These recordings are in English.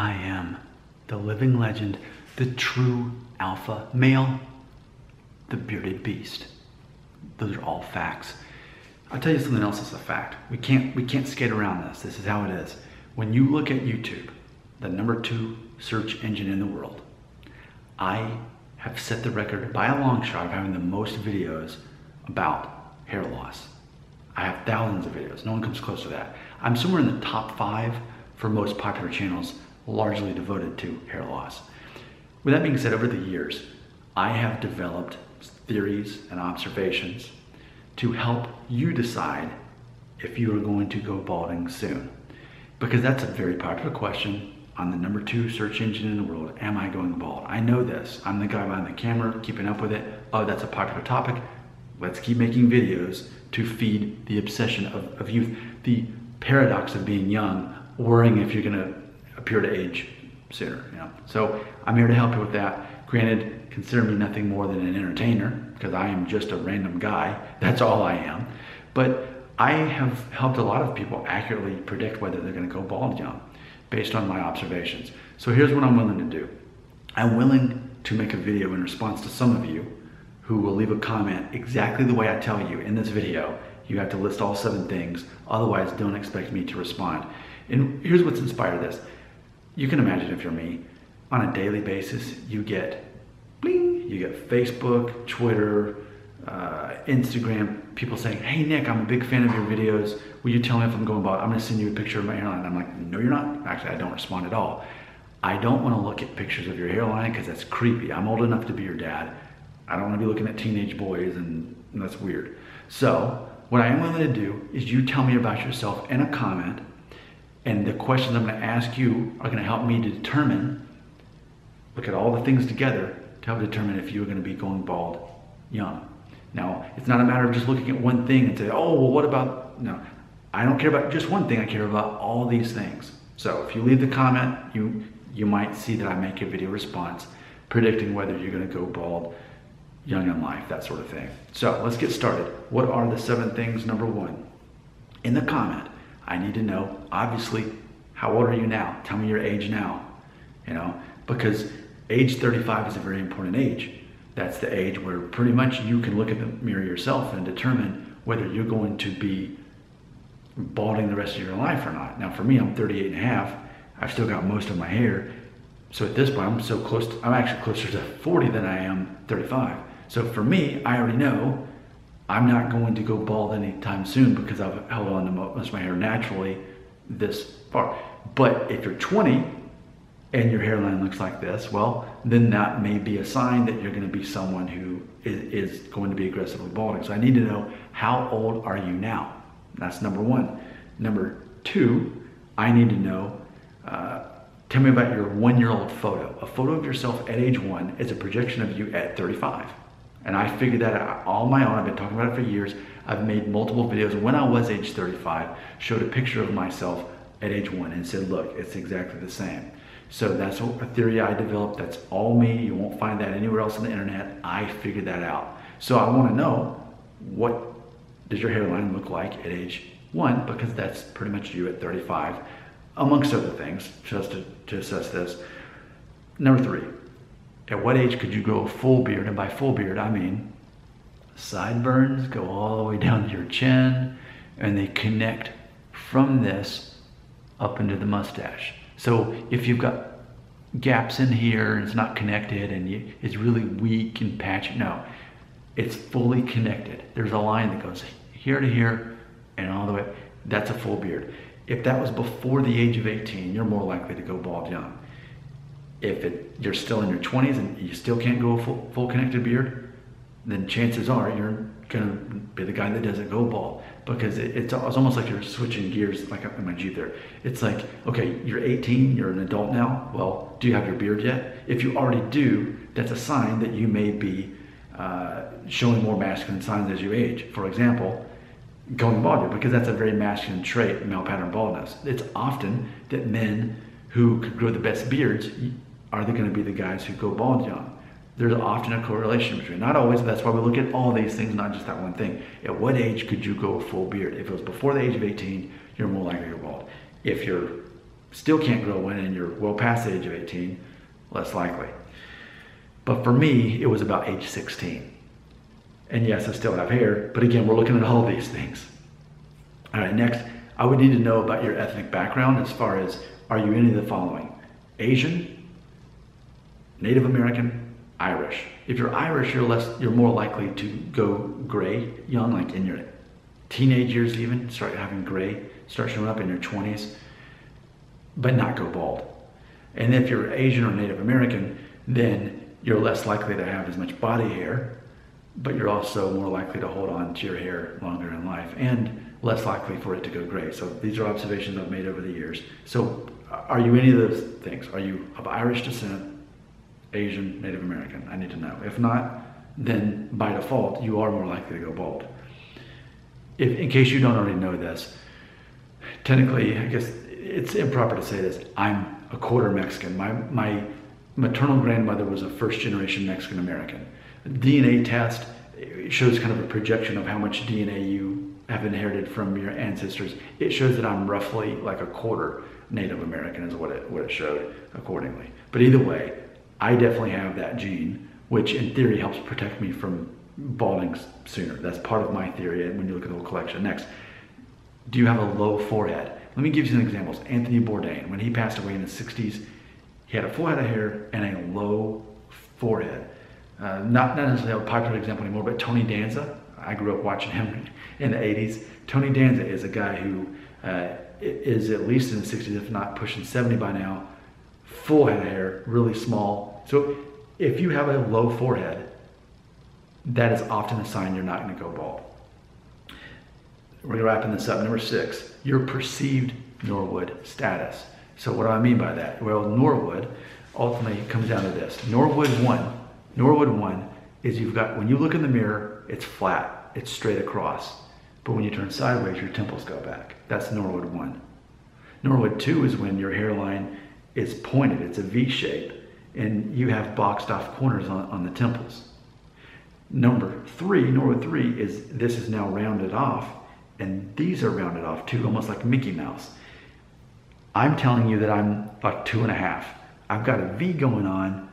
I am the living legend, the true alpha male, the bearded beast. Those are all facts. I'll tell you something else that's a fact. We can't we can't skate around this. This is how it is. When you look at YouTube, the number two search engine in the world, I have set the record by a long shot of having the most videos about hair loss. I have thousands of videos. No one comes close to that. I'm somewhere in the top five for most popular channels largely devoted to hair loss. With that being said, over the years, I have developed theories and observations to help you decide if you are going to go balding soon. Because that's a very popular question on the number two search engine in the world. Am I going bald? I know this. I'm the guy behind the camera keeping up with it. Oh, that's a popular topic. Let's keep making videos to feed the obsession of, of youth. The paradox of being young, worrying if you're gonna appear to age sooner. You know? So I'm here to help you with that. Granted, consider me nothing more than an entertainer because I am just a random guy. That's all I am. But I have helped a lot of people accurately predict whether they're going to go bald young based on my observations. So here's what I'm willing to do. I'm willing to make a video in response to some of you who will leave a comment exactly the way I tell you in this video. You have to list all seven things. Otherwise, don't expect me to respond. And here's what's inspired this you can imagine if you're me, on a daily basis, you get bling, you get Facebook, Twitter, uh, Instagram, people saying, hey Nick, I'm a big fan of your videos. Will you tell me if I'm going bald? I'm gonna send you a picture of my hairline. I'm like, no, you're not. Actually, I don't respond at all. I don't wanna look at pictures of your hairline because that's creepy. I'm old enough to be your dad. I don't wanna be looking at teenage boys and, and that's weird. So, what I am willing to do is you tell me about yourself in a comment and the questions I'm going to ask you are going to help me to determine, look at all the things together to help determine if you're going to be going bald young. Now, it's not a matter of just looking at one thing and say, oh, well, what about, no. I don't care about just one thing, I care about all these things. So if you leave the comment, you, you might see that I make a video response predicting whether you're going to go bald young in life, that sort of thing. So let's get started. What are the seven things? Number one, in the comment, I need to know, obviously, how old are you now? Tell me your age now, you know, because age 35 is a very important age. That's the age where pretty much you can look at the mirror yourself and determine whether you're going to be balding the rest of your life or not. Now, for me, I'm 38 and a half. I've still got most of my hair. So at this point, I'm so close, to, I'm actually closer to 40 than I am 35. So for me, I already know I'm not going to go bald anytime soon because I've held on to most of my hair naturally this far. But if you're 20 and your hairline looks like this, well, then that may be a sign that you're going to be someone who is, is going to be aggressively balding. So I need to know how old are you now? That's number one. Number two, I need to know. Uh, tell me about your one-year-old photo. A photo of yourself at age one is a projection of you at 35. And I figured that out all my own. I've been talking about it for years. I've made multiple videos when I was age 35, showed a picture of myself at age one and said, look, it's exactly the same. So that's a theory I developed. That's all me. You won't find that anywhere else on the internet. I figured that out. So I want to know what does your hairline look like at age one because that's pretty much you at 35, amongst other things, just to, to assess this. Number three, at what age could you grow a full beard? And by full beard, I mean sideburns go all the way down to your chin and they connect from this up into the mustache. So if you've got gaps in here and it's not connected and you, it's really weak and patchy, no, it's fully connected. There's a line that goes here to here and all the way. That's a full beard. If that was before the age of 18, you're more likely to go bald young if it, you're still in your 20s and you still can't go full, full connected beard, then chances are you're to be the guy that doesn't go bald because it, it's, it's, almost like you're switching gears like in my Jeep there. It's like, okay, you're 18, you're an adult now. Well, do you have your beard yet? If you already do, that's a sign that you may be uh, showing more masculine signs as you age. For example, going bald because that's a very masculine trait, male pattern baldness. It's often that men who could grow the best beards are they going to be the guys who go bald young? There's often a correlation between, not always, but that's why we look at all these things, not just that one thing. At what age could you go a full beard? If it was before the age of 18, you're more likely to go bald. If you're still can't grow one and you're well past the age of 18, less likely. But for me, it was about age 16. And yes, I still have hair, but again, we're looking at all these things. All right, next, I would need to know about your ethnic background as far as are you any of the following? Asian, Native American, Irish. If you're Irish, you're less you're more likely to go gray young, like in your teenage years even, start having gray, start showing up in your 20s, but not go bald. And if you're Asian or Native American, then you're less likely to have as much body hair, but you're also more likely to hold on to your hair longer in life and less likely for it to go gray. So these are observations I've made over the years. So uh, are you any of those things? Are you of Irish descent, Asian, Native American? I need to know. If not, then by default, you are more likely to go bald. If, in case you don't already know this, technically, I guess it's improper to say this. I'm a quarter Mexican. My, my maternal grandmother was a first generation Mexican American. DNA test shows kind of a projection of how much DNA you have inherited from your ancestors. It shows that I'm roughly like a quarter Native American is what it what it showed accordingly. But either way, I definitely have that gene, which in theory helps protect me from balding sooner. That's part of my theory when you look at the whole collection. Next, do you have a low forehead? Let me give you some examples. Anthony Bourdain, when he passed away in the 60s, he had a full head of hair and a low forehead. Uh, not, not necessarily a popular example anymore, but Tony Danza. I grew up watching him in the 80s. Tony Danza is a guy who uh, is at least in the 60s, if not pushing 70 by now. Full head of hair, really small. So if you have a low forehead, that is often a sign you're not going to go bald. We're wrapping this up. Number six, your perceived Norwood status. So what do I mean by that? Well, Norwood ultimately comes down to this. Norwood 1, Norwood 1 is you've got, when you look in the mirror, it's flat, it's straight across. But when you turn sideways, your temples go back. That's Norwood 1. Norwood 2 is when your hairline is pointed, it's a V shape, and you have boxed off corners on, on the temples. Number three, number 3, is this is now rounded off, and these are rounded off too, almost like Mickey Mouse. I'm telling you that I'm like two and a half. I've got a V going on,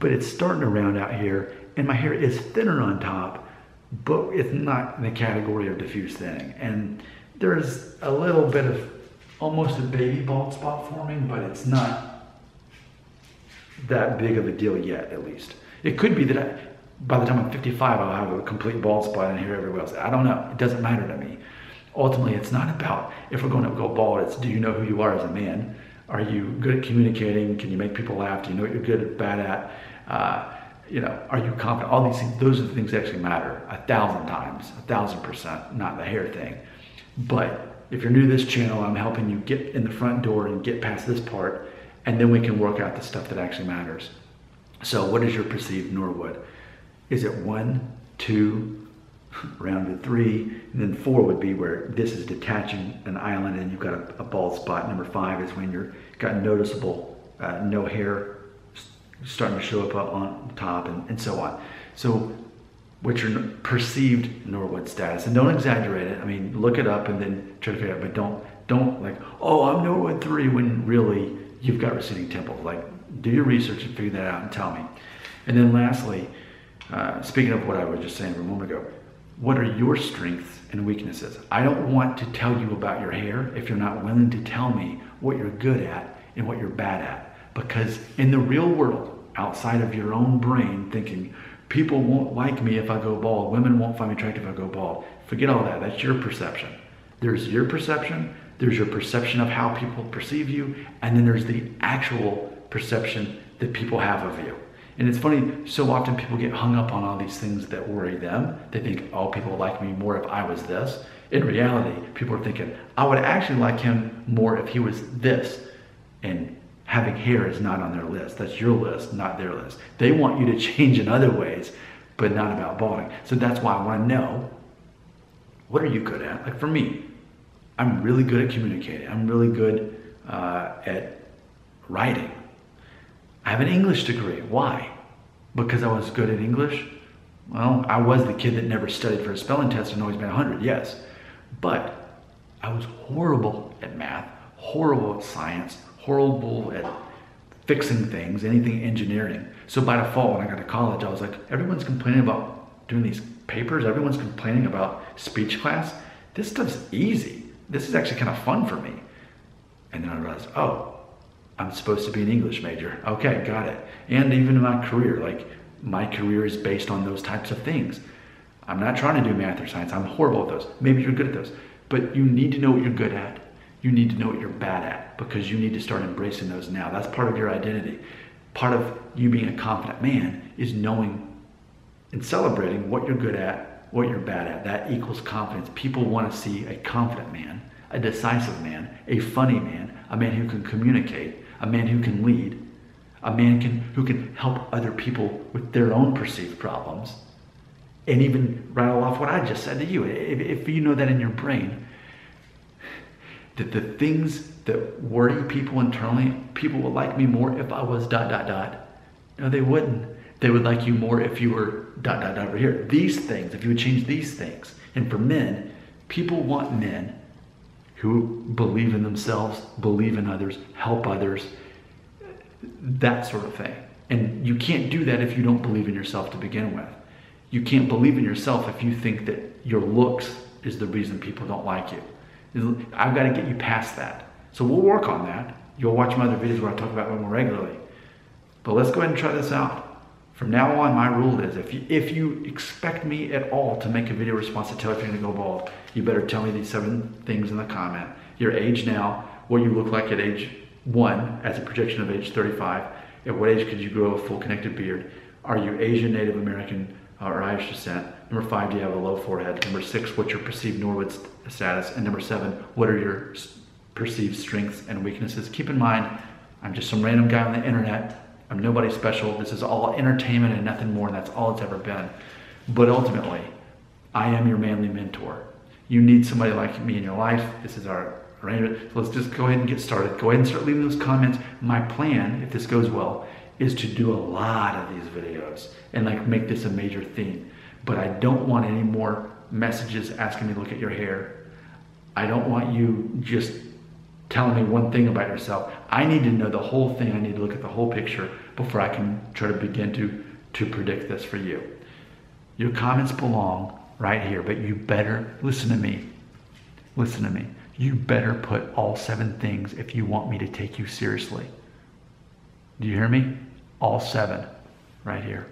but it's starting to round out here, and my hair is thinner on top, but it's not in the category of diffuse thinning. And there's a little bit of almost a baby bald spot forming, but it's not that big of a deal yet, at least. It could be that I, by the time I'm 55, I'll have a complete bald spot in here everywhere else. I don't know. It doesn't matter to me. Ultimately, it's not about if we're going to go bald. It's do you know who you are as a man? Are you good at communicating? Can you make people laugh? Do you know what you're good at, bad at? Uh, you know, are you confident? All these things, those are the things that actually matter a thousand times, a thousand percent, not the hair thing. But if you're new to this channel, I'm helping you get in the front door and get past this part, and then we can work out the stuff that actually matters. So, what is your perceived Norwood? Is it one, two, rounded three, and then four would be where this is detaching an island and you've got a, a bald spot. Number five is when you're got noticeable uh, no hair starting to show up on top and, and so on. So what's your perceived Norwood status? And don't exaggerate it. I mean, look it up and then try to figure it out, but don't, don't like, oh, I'm Norwood 3 when really you've got receding temples. Like, do your research and figure that out and tell me. And then lastly, uh, speaking of what I was just saying a moment ago, what are your strengths and weaknesses? I don't want to tell you about your hair if you're not willing to tell me what you're good at and what you're bad at. Because in the real world, outside of your own brain, thinking, people won't like me if I go bald, women won't find me attractive if I go bald, forget all that. That's your perception. There's your perception, there's your perception of how people perceive you, and then there's the actual perception that people have of you. And it's funny, so often people get hung up on all these things that worry them. They think, oh, people like me more if I was this. In reality, people are thinking, I would actually like him more if he was this. And having hair is not on their list. That's your list, not their list. They want you to change in other ways, but not about balding. So that's why I want to know what are you good at? Like for me, I'm really good at communicating. I'm really good uh, at writing. I have an English degree. Why? Because I was good at English? Well, I was the kid that never studied for a spelling test and always made 100, yes. But I was horrible at math, horrible at science, horrible at fixing things, anything engineering. So by default, when I got to college, I was like, everyone's complaining about doing these papers. Everyone's complaining about speech class. This stuff's easy. This is actually kind of fun for me. And then I realized, oh, I'm supposed to be an English major. Okay, got it. And even in my career, like my career is based on those types of things. I'm not trying to do math or science. I'm horrible at those. Maybe you're good at those. But you need to know what you're good at. You need to know what you're bad at because you need to start embracing those now. That's part of your identity. Part of you being a confident man is knowing and celebrating what you're good at, what you're bad at. That equals confidence. People want to see a confident man, a decisive man, a funny man, a man who can communicate, a man who can lead, a man can, who can help other people with their own perceived problems, and even rattle off what I just said to you. If, if you know that in your brain, that the things that worry people internally, people would like me more if I was dot, dot, dot. No, they wouldn't. They would like you more if you were dot, dot, dot over here. These things, if you would change these things. And for men, people want men who believe in themselves, believe in others, help others, that sort of thing. And you can't do that if you don't believe in yourself to begin with. You can't believe in yourself if you think that your looks is the reason people don't like you. I've got to get you past that. So we'll work on that. You'll watch my other videos where I talk about it more regularly. But let's go ahead and try this out. From now on, my rule is if you, if you expect me at all to make a video response to tell if you're to go bald, you better tell me these seven things in the comment. Your age now, what you look like at age one as a projection of age 35. At what age could you grow a full connected beard? Are you Asian, Native American, or Irish descent? Number five, do you have a low forehead? Number six, what's your perceived Norwood status? And number seven, what are your perceived strengths and weaknesses? Keep in mind, I'm just some random guy on the internet. I'm nobody special. This is all entertainment and nothing more, and that's all it's ever been. But ultimately, I am your manly mentor. You need somebody like me in your life. This is our arrangement. So let's just go ahead and get started. Go ahead and start leaving those comments. My plan, if this goes well, is to do a lot of these videos and like make this a major theme. But I don't want any more messages asking me to look at your hair. I don't want you just telling me one thing about yourself. I need to know the whole thing. I need to look at the whole picture before I can try to begin to, to predict this for you. Your comments belong right here, but you better listen to me. Listen to me. You better put all seven things if you want me to take you seriously. Do you hear me? All seven right here.